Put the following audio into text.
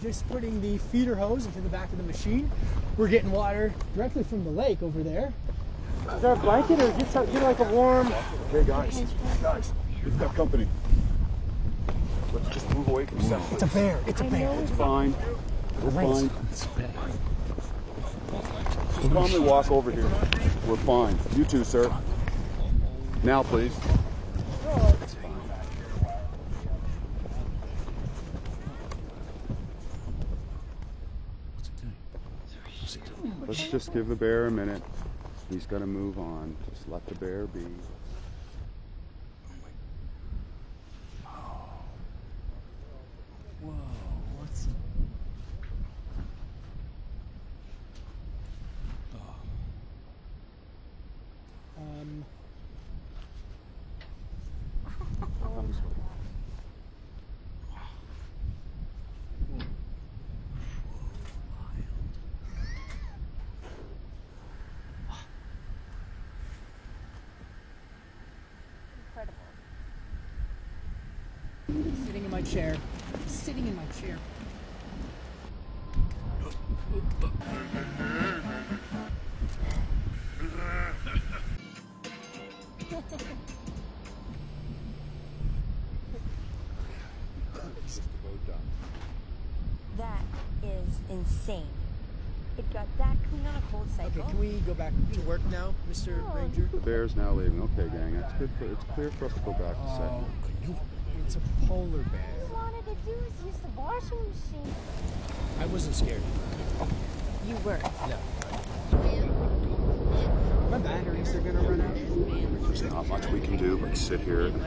Just putting the feeder hose into the back of the machine. We're getting water directly from the lake over there. Is there a blanket or get, some, get like a warm? Hey guys, guys, we've got company. Let's just move away from center. It's a bear. It's a bear. It's fine. We're fine. Just calmly walk over here. We're fine. You too, sir. Now, please. Let's just give the bear a minute. He's got to move on. Just let the bear be. Sitting in my chair. Sitting in my chair. That is insane. It got that clean on a cold cycle. Okay, can we go back to work now, Mr. Oh. Ranger? The bear's now leaving. Okay, gang. It's good. For, it's clear for us to go back to oh, set. Oh, it's a polar All bear. you wanted to do is use the washing machine. I wasn't scared. You were. No. My batteries are gonna run out. There's not much we can do but sit here and